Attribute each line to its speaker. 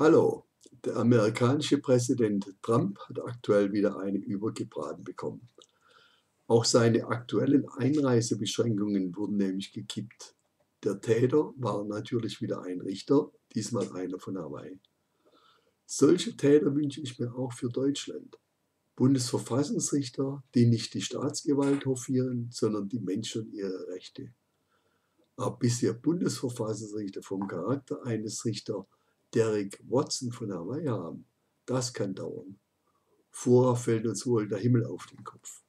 Speaker 1: Hallo, der amerikanische Präsident Trump hat aktuell wieder eine übergebraten bekommen. Auch seine aktuellen Einreisebeschränkungen wurden nämlich gekippt. Der Täter war natürlich wieder ein Richter, diesmal einer von Hawaii. Solche Täter wünsche ich mir auch für Deutschland. Bundesverfassungsrichter, die nicht die Staatsgewalt hofieren, sondern die Menschen und ihre Rechte. Aber bisher Bundesverfassungsrichter vom Charakter eines Richters Derek Watson von Hawaii haben. Das kann dauern. Vorher fällt uns wohl der Himmel auf den Kopf.